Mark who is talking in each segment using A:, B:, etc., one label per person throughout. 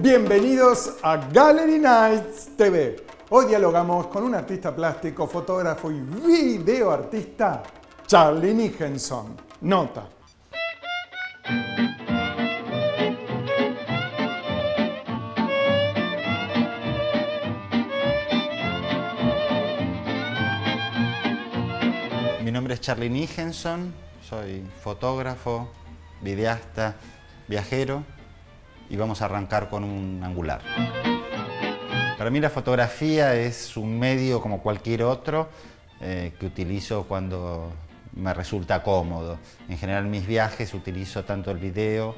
A: Bienvenidos a Gallery Nights TV. Hoy dialogamos con un artista plástico, fotógrafo y videoartista, Charlie Nichenson. Nota.
B: Mi nombre es Charlie Nichenson, soy fotógrafo, videasta, viajero y vamos a arrancar con un angular. Para mí la fotografía es un medio como cualquier otro eh, que utilizo cuando me resulta cómodo. En general en mis viajes utilizo tanto el video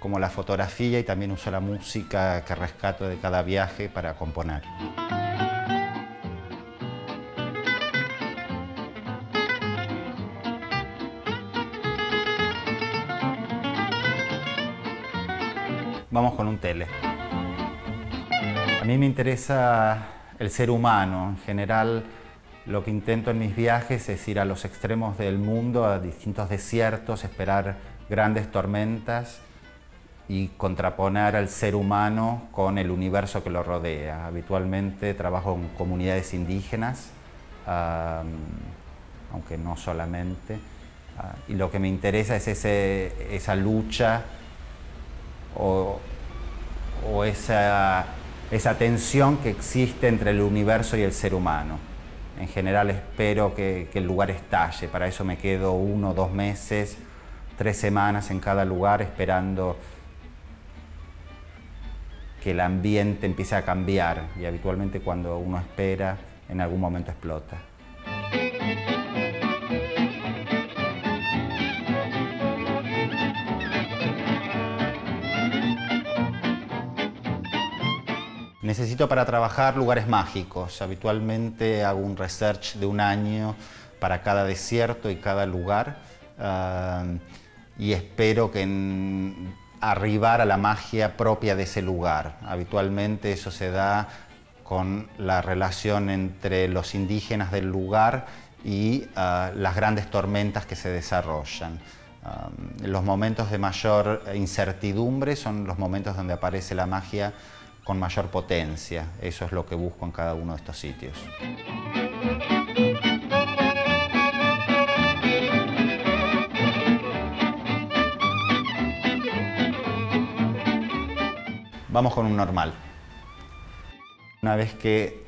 B: como la fotografía y también uso la música que rescato de cada viaje para componer. Vamos con un tele. A mí me interesa el ser humano. En general, lo que intento en mis viajes es ir a los extremos del mundo, a distintos desiertos, esperar grandes tormentas y contraponer al ser humano con el universo que lo rodea. Habitualmente trabajo en comunidades indígenas, aunque no solamente, ah, y lo que me interesa es esa lucha o, esa, tensión que existe entre el universo y el ser humano. En general espero que, que el lugar estalle, para eso me quedo uno, dos meses, tres semanas en cada lugar esperando que el ambiente empiece a cambiar y habitualmente cuando uno espera en algún momento explota. Necesito para trabajar lugares mágicos. Habitualmente hago un research de un año para cada desierto y cada lugar ah, y espero que arribar a la magia propia de ese lugar. Habitualmente eso se da con la relación entre los indígenas del lugar y ah, las grandes tormentas que se desarrollan. Ah, los momentos de mayor incertidumbre son los momentos donde aparece la magia con mayor potencia. Eso es lo que busco en cada uno de estos sitios. Vamos con un normal. Una vez que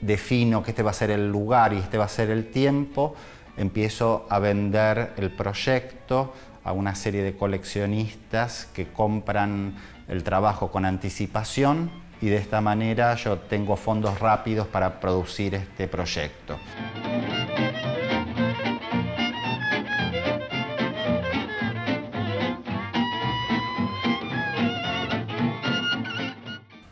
B: defino que este va a ser el lugar y este va a ser el tiempo, empiezo a vender el proyecto a una serie de coleccionistas que compran el trabajo con anticipación y de esta manera yo tengo fondos rápidos para producir este proyecto.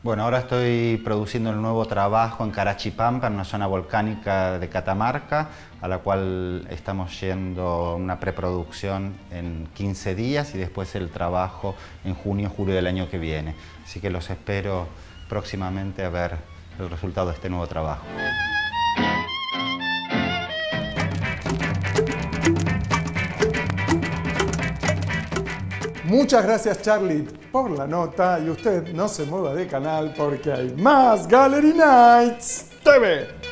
B: Bueno, ahora estoy produciendo el nuevo trabajo en Carachipampa, en una zona volcánica de Catamarca, a la cual estamos yendo una preproducción en 15 días y después el trabajo en junio, julio del año que viene. Así que los espero próximamente a ver el resultado de este nuevo trabajo.
A: Muchas gracias Charlie por la nota y usted no se mueva de canal porque hay más Gallery Nights TV.